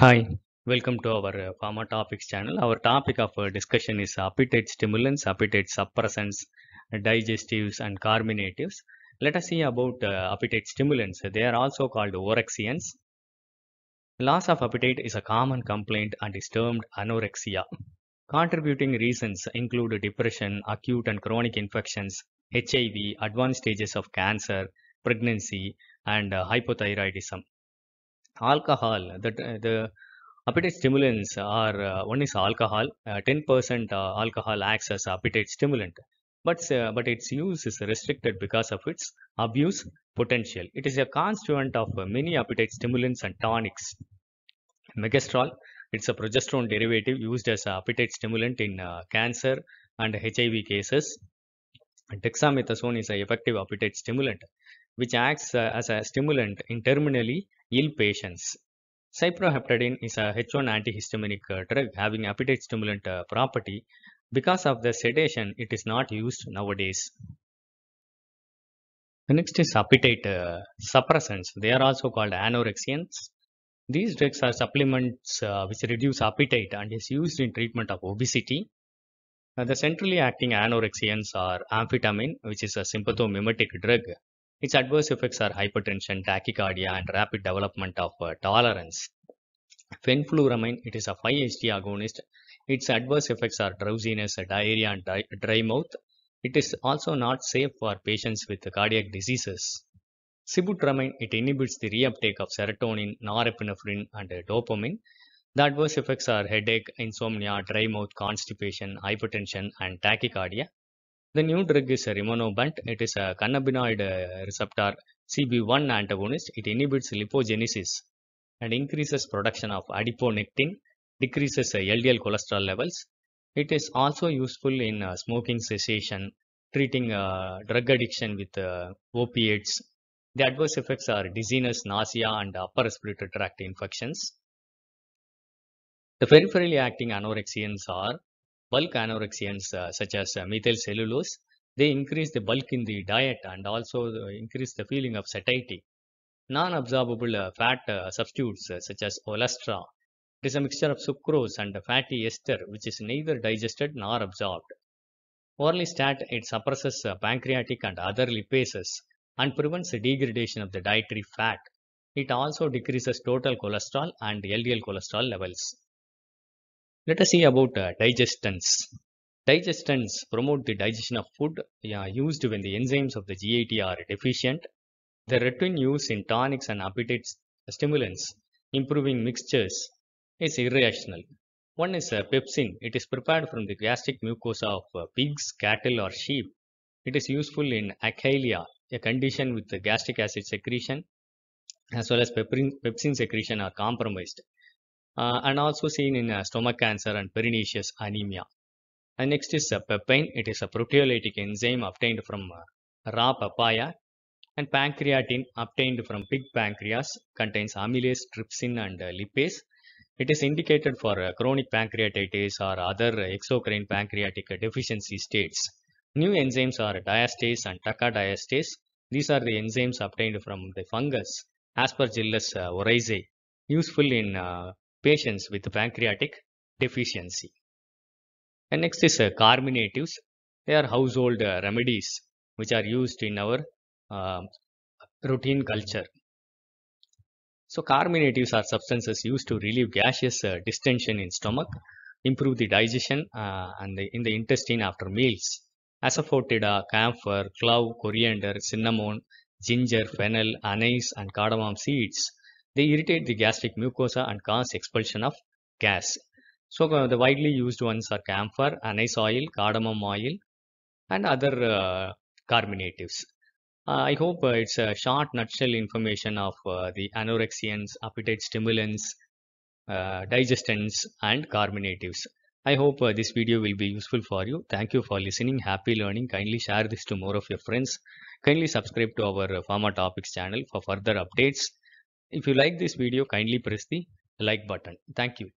Hi, welcome to our uh, Pharma Topics channel. Our topic of uh, discussion is appetite stimulants, appetite suppressants, digestives, and carminatives. Let us see about uh, appetite stimulants. They are also called orexiants. Loss of appetite is a common complaint and is termed anorexia. Contributing reasons include depression, acute and chronic infections, HIV, advanced stages of cancer, pregnancy, and uh, hypothyroidism alcohol the the appetite stimulants are uh, one is alcohol uh, 10% uh, alcohol acts as appetite stimulant but uh, but its use is restricted because of its abuse potential. It is a constituent of uh, many appetite stimulants and tonics. Megestrol it's a progesterone derivative used as appetite stimulant in uh, cancer and hiv cases. Dexamethasone is an effective appetite stimulant which acts uh, as a stimulant in terminally ill patients. Cyproheptadine is a H1 antihistaminic uh, drug having appetite stimulant uh, property. Because of the sedation, it is not used nowadays. The next is appetite uh, suppressants. They are also called anorexiants. These drugs are supplements uh, which reduce appetite and is used in treatment of obesity. Uh, the centrally acting anorexiants are amphetamine, which is a sympathomimetic drug its adverse effects are hypertension, tachycardia, and rapid development of uh, tolerance. Fenfluramine, it is a 5-HT agonist. Its adverse effects are drowsiness, diarrhea, and dry, dry mouth. It is also not safe for patients with cardiac diseases. Sibutramine, it inhibits the reuptake of serotonin, norepinephrine, and uh, dopamine. The adverse effects are headache, insomnia, dry mouth, constipation, hypertension, and tachycardia. The new drug is rimonabant. It is a cannabinoid receptor CB1 antagonist. It inhibits lipogenesis and increases production of adiponectin, decreases LDL cholesterol levels. It is also useful in uh, smoking cessation, treating uh, drug addiction with uh, opiates. The adverse effects are dizziness, nausea, and upper respiratory tract infections. The peripherally acting anorexiants are bulk anorexiants uh, such as uh, methyl cellulose they increase the bulk in the diet and also increase the feeling of satiety. Non-absorbable uh, fat substitutes such as olestra it is a mixture of sucrose and fatty ester which is neither digested nor absorbed. Orlistat it suppresses pancreatic and other lipases and prevents the degradation of the dietary fat. It also decreases total cholesterol and ldl cholesterol levels let us see about uh, digestants. Digestants promote the digestion of food yeah, used when the enzymes of the GIT are deficient. The routine use in tonics and appetite stimulants, improving mixtures, is irrational. One is uh, pepsin. It is prepared from the gastric mucosa of uh, pigs, cattle, or sheep. It is useful in achylia, a condition with the gastric acid secretion, as well as pepsin secretion are compromised uh, and also seen in uh, stomach cancer and pernicious anemia. And next is uh, papain. It is a proteolytic enzyme obtained from raw papaya. And pancreatin obtained from pig pancreas contains amylase, trypsin and lipase. It is indicated for chronic pancreatitis or other exocrine pancreatic deficiency states. New enzymes are diastase and takadiastase. These are the enzymes obtained from the fungus Aspergillus oryzae, useful in patients with pancreatic deficiency. And next is uh, carminatives. They are household uh, remedies which are used in our uh, routine culture. So carminatives are substances used to relieve gaseous distension in stomach, improve the digestion and the, in the intestine after meals. Asafoetida, camphor, clove, coriander, cinnamon, ginger, fennel, anise and cardamom seeds they irritate the gastric mucosa and cause expulsion of gas. So uh, the widely used ones are camphor, anise oil, cardamom oil, and other uh, carminatives. Uh, I hope it's a short nutshell information of the anorexiants, appetite stimulants, digestants, and carminatives. I hope uh, this video will be useful for you. Thank you for listening. Happy learning. Kindly share this to more of your friends. Kindly subscribe to our uh, Pharma Topics channel for further updates. If you like this video, kindly press the like button. Thank you.